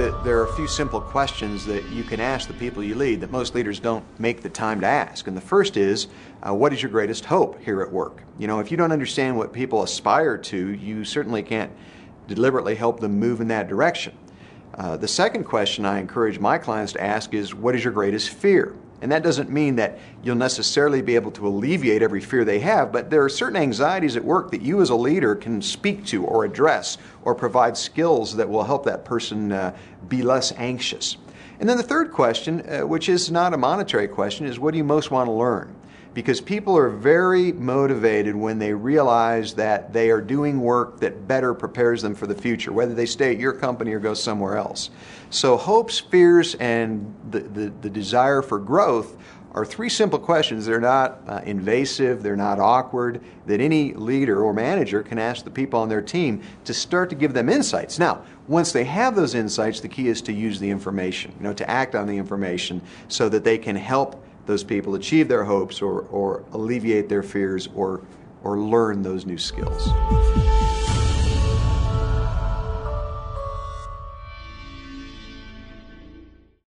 there are a few simple questions that you can ask the people you lead that most leaders don't make the time to ask. And the first is, uh, what is your greatest hope here at work? You know, if you don't understand what people aspire to, you certainly can't deliberately help them move in that direction. Uh, the second question I encourage my clients to ask is, what is your greatest fear? And that doesn't mean that you'll necessarily be able to alleviate every fear they have, but there are certain anxieties at work that you as a leader can speak to or address or provide skills that will help that person uh, be less anxious. And then the third question, uh, which is not a monetary question, is what do you most want to learn? Because people are very motivated when they realize that they are doing work that better prepares them for the future, whether they stay at your company or go somewhere else. So, hopes, fears, and the, the, the desire for growth are three simple questions. They're not uh, invasive, they're not awkward, that any leader or manager can ask the people on their team to start to give them insights. Now, once they have those insights, the key is to use the information, you know, to act on the information so that they can help those people achieve their hopes or, or alleviate their fears or, or learn those new skills.